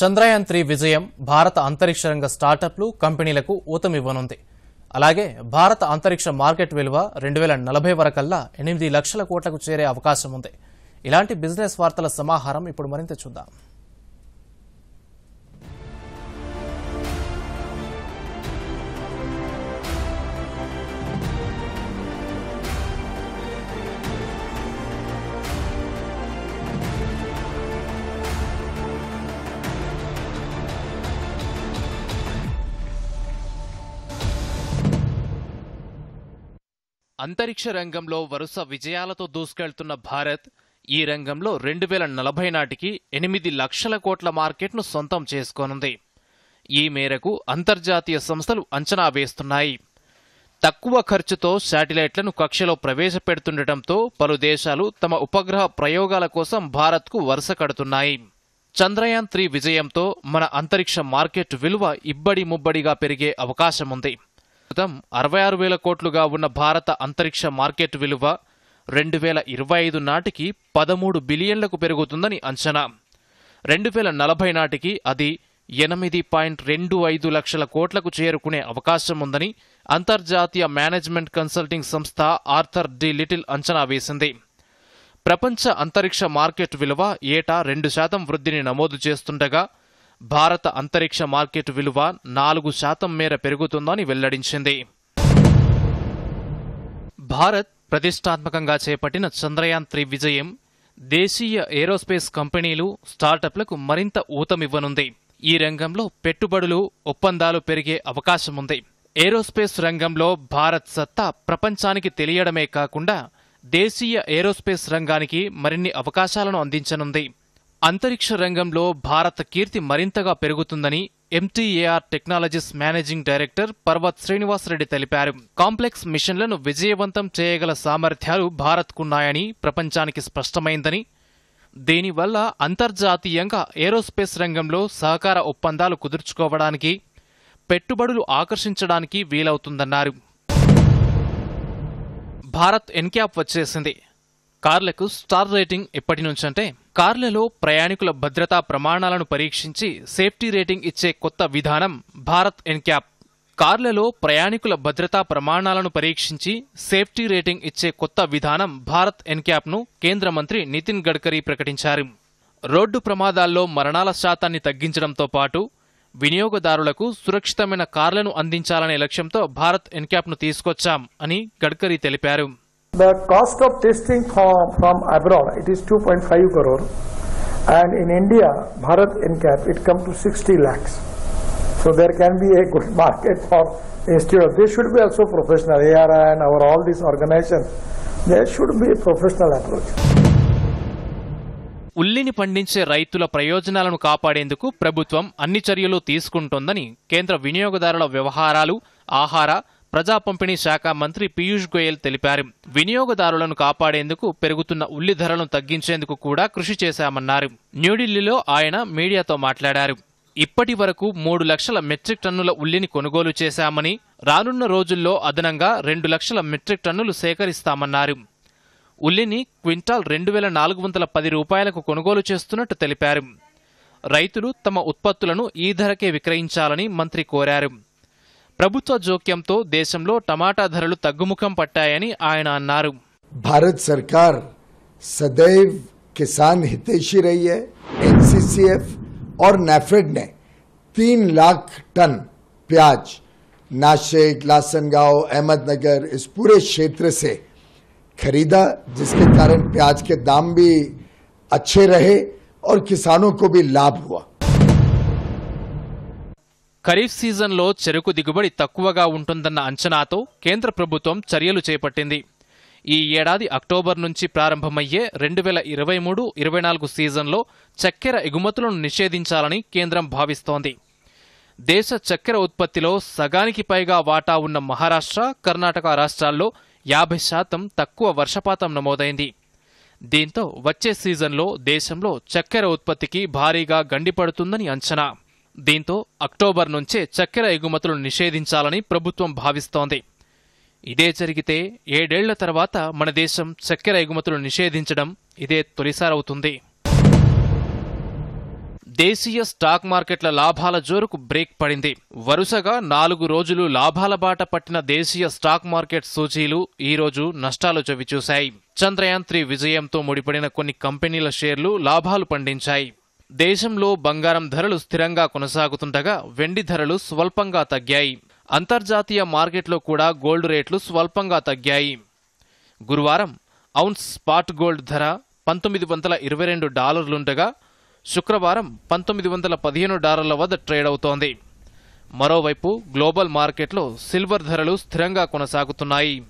Chandrayaan three విజయం భారత అంతరిక్ష రంగ స్టార్టప్లు కంపెనీలకు ఊతమివ్వనుంది. అలాగే భారత అంతరిక్ష మార్కెట్ విలువ రెండు వేల నలభై వరకల్లా ఎనిమిది లక్షల కోట్లకు చేరే అవకాశం ఉంది ఇలాంటి బిజినెస్ వార్తల సమాహారం ఇప్పుడు మరింత చూద్దాం. అంతరిక్ష రంగంలో వరుస విజయాలతో దూసుకెళ్తున్న భారత్ ఈ రంగంలో రెండు వేల నలభై నాటికి ఎనిమిది లక్షల కోట్ల మార్కెట్ను సొంతం చేసుకోనుంది. ఈ మేరకు అంతర్జాతీయ సంస్థలు అంచనా వేస్తున్నాయి. తక్కువ ఖర్చుతో శాటిలైట్లను కక్షలో ప్రవేశపెడుతుండటంతో పలు దేశాలు తమ ఉపగ్రహ ప్రయోగాల కోసం భారత్కు వరుస కడుతున్నాయి. చంద్రయాన్ త్రీ విజయంతో మన అంతరిక్ష మార్కెట్ విలువ ఇబ్బడి ముబ్బడిగా పెరిగే అవకాశముంది. ప్రస్తుతం అరవై ఆరు వేల కోట్లుగా ఉన్న భారత అంతరిక్ష మార్కెట్ విలువ రెండు వేల ఇరవై ఐదు నాటికి పదమూడు బిలియన్లకు పెరుగుతుందని అంచనా. రెండు వేల నలభై నాటికి అది ఎనిమిది పాయింట్ రెండు ఐదు లక్షల కోట్లకు చేరుకునే అవకాశం ఉందని అంతర్జాతీయ మేనేజ్మెంట్ కన్సల్టింగ్ సంస్థ ఆర్థర్ డి లిటిల్ అంచనా వేసింది. ప్రపంచ అంతరిక్ష మార్కెట్ విలువ ఏటా రెండు శాతం వృద్ధిని నమోదు చేస్తుండగా భారత అంతరిక్ష మార్కెట్ విలువ నాలుగు శాతం మేర పెరుగుతుందని వెల్లడించింది. భారత్ ప్రతిష్టాత్మకంగా చేపట్టిన చంద్రయాన్ త్రీ విజయం దేశీయ ఏరోస్పేస్ కంపెనీలు స్టార్టప్లకు మరింత ఊతమివ్వనుంది. ఈ రంగంలో పెట్టుబడులు ఒప్పందాలు పెరిగే అవకాశముంది. ఏరోస్పేస్ రంగంలో భారత్ సత్తా ప్రపంచానికి తెలియడమే కాకుండా దేశీయ ఏరోస్పేస్ రంగానికి మరిన్ని అవకాశాలను అందించనుంది. అంతరిక్ష రంగంలో భారత కీర్తి మరింతగా పెరుగుతుందని MTAR technologies managing director Parvat Srinivasa Reddy తెలిపారు. కాంప్లెక్స్ మిషన్లను విజయవంతం చేయగల సామర్థ్యాలు భారత్కున్నాయని ప్రపంచానికి స్పష్టమైందని. దీనివల్ల అంతర్జాతీయంగా ఏరోస్పేస్ రంగంలో సహకార ఒప్పందాలు కుదుర్చుకోవడానికి పెట్టుబడులు ఆకర్షించడానికి వీలవుతుందన్నారు. భారత్ ఎన్క్యాప్ వచ్చేసింది. కార్లకు స్టార్ రేటింగ్ ఎప్పటి నుంచంటే కార్లలో ప్రయాణికుల భద్రతా ప్రమాణాలను పరీక్షించి సేఫ్టీ రేటింగ్ ఇచ్చే కొత్త విధానం భారత్ ఎన్క్యాప్. కార్లలో ప్రయాణికుల భద్రతా ప్రమాణాలను పరీక్షించి సేఫ్టీ రేటింగ్ ఇచ్చే కొత్త విధానం భారత్ ఎన్క్యాప్ను కేంద్ర మంత్రి నితిన్ గడ్కరీ ప్రకటించారు. రోడ్డు ప్రమాదాల్లో మరణాల శాతాన్ని తగ్గించడంతో పాటు వినియోగదారులకు సురక్షితమైన కార్లను అందించాలనే లక్ష్యంతో భారత్ ఎన్క్యాప్ను తీసుకొచ్చాం అని గడ్కరీ తెలిపారు. The cost of testing from, from abroad, it is 2.5 crore. And in India, Bharat NCAP, it comes to 60 lakhs. So there can be a good market for institute. they should be also professional, ARI and our, all these organizations, there should be a professional approach. ఉల్లిని పండించే రైతుల ప్రయోజనాలను కాపాడేందుకు ప్రభుత్వం అన్ని చర్యలు తీసుకుంటోందని కేంద్ర వినియోగదారుల వ్యవహారాలు ఆహార ప్రజా పంపిణీ శాఖ మంత్రి పీయూష్ గోయల్ తెలిపారు. వినియోగదారులను కాపాడేందుకు పెరుగుతున్న ఉల్లి ధరలను తగ్గించేందుకు కూడా కృషి చేశామన్నారు. న్యూఢిల్లీలో ఆయన మీడియాతో మాట్లాడారు. ఇప్పటి వరకు మూడు లక్షల మెట్రిక్ టన్నుల ఉల్లిని కొనుగోలు చేశామని రానున్న రోజుల్లో అదనంగా రెండు లక్షల మెట్రిక్ టన్నులు సేకరిస్తామన్నారు. ఉల్లిని క్వింటాల్ రెండు వేల నాలుగు వందల పది రూపాయలకు కొనుగోలు చేస్తున్నట్టు తెలిపారు. రైతులు తమ ఉత్పత్తులను ఈ ధరకే విక్రయించాలని మంత్రి కోరారు. ప్రభుత్వ జోక్యంతో దేశంలో టమాటా ధరలు తగ్గుముఖం పట్టాయని ఆయన అన్నారు भारत सरकार सदैव किसान हितैषी रही है एनसीसीएफ और नेफेड ने तीन लाख टन प्याज नासिक लासनगांव अहमदनगर इस पूरे क्षेत्र से खरीदा जिसके कारण प्याज के दाम भी अच्छे रहे और किसानों को भी लाभ हुआ ఖరీఫ్ సీజన్లో చెరుకు దిగుబడి తక్కువగా ఉంటుందన్న అంచనాతో కేంద్ర ప్రభుత్వం చర్యలు చేపట్టింది. ఈ ఏడాది అక్టోబర్ నుంచి ప్రారంభమయ్యే రెండు వేల ఇరవై మూడు ఇరవై నాలుగు సీజన్లో చక్కెర ఎగుమతులను నిషేధించాలని కేంద్రం భావిస్తోంది. దేశ చక్కెర ఉత్పత్తిలో సగానికి పైగా వాటా ఉన్న మహారాష్ట్ర కర్ణాటక రాష్ట్రాల్లో యాభై శాతం తక్కువ వర్షపాతం నమోదైంది. దీంతో వచ్చే సీజన్లో దేశంలో చక్కెర ఉత్పత్తికి భారీగా గండిపడుతుందని అంచనా. దీంతో అక్టోబర్ నుంచే చక్కెర ఎగుమతులు నిషేధించాలని ప్రభుత్వం భావిస్తోంది. ఇదే జరిగితే ఏడేళ్ళ తర్వాత మన దేశం చక్కెర ఎగుమతులు నిషేధించడం ఇదే తొలిసారవుతుంది. దేశీయ స్టాక్ మార్కెట్ల లాభాల జోరుకు బ్రేక్ పడింది. వరుసగా నాలుగు రోజులు లాభాల బాట పట్టిన దేశీయ స్టాక్ మార్కెట్ సూచీలు ఈరోజు నష్టాలు చవిచూశాయి. చంద్రయాన్ త్రీ విజయంతో ముడిపడిన కొన్ని కంపెనీల షేర్లు లాభాలు పండించాయి. దేశంలో బంగారం ధరలు స్థిరంగా కొనసాగుతుండగా వెండి ధరలు స్వల్పంగా తగ్గాయి. అంతర్జాతీయ మార్కెట్లో కూడా గోల్డ్ రేట్లు స్వల్పంగా తగ్గాయి. గురువారం ఔన్స్ స్పాట్ గోల్డ్ ధర పంతొమ్మిది వందల ఇరవై రెండు డాలర్లుండగా శుక్రవారం పంతొమ్మిది వందల పదిహేను డాలర్ల వద్ద ట్రేడ్ అవుతోంది. మరోవైపు గ్లోబల్ మార్కెట్లో సిల్వర్ ధరలు స్థిరంగా కొనసాగుతున్నాయి.